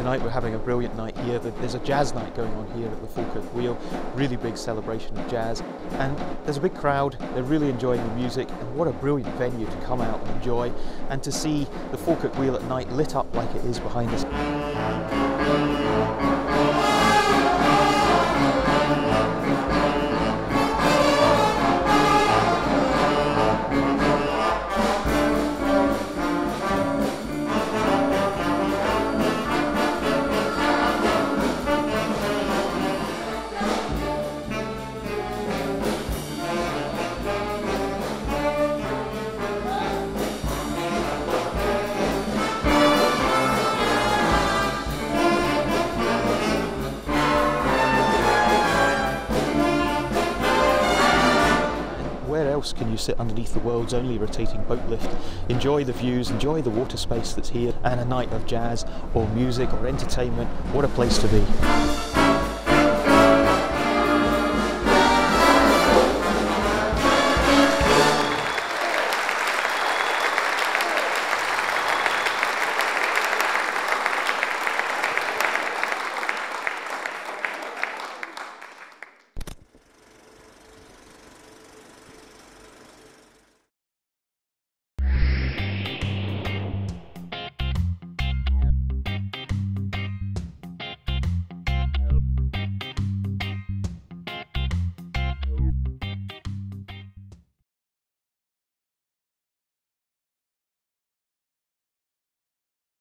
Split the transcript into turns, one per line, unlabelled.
tonight we're having a brilliant night here. There's a jazz night going on here at the Falkirk Wheel, really big celebration of jazz. And there's a big crowd, they're really enjoying the music, and what a brilliant venue to come out and enjoy, and to see the Falkirk Wheel at night lit up like it is behind us. Else can you sit underneath the world's only rotating boat lift, enjoy the views, enjoy the water space that's here, and a night of jazz or music or entertainment? What a place to be.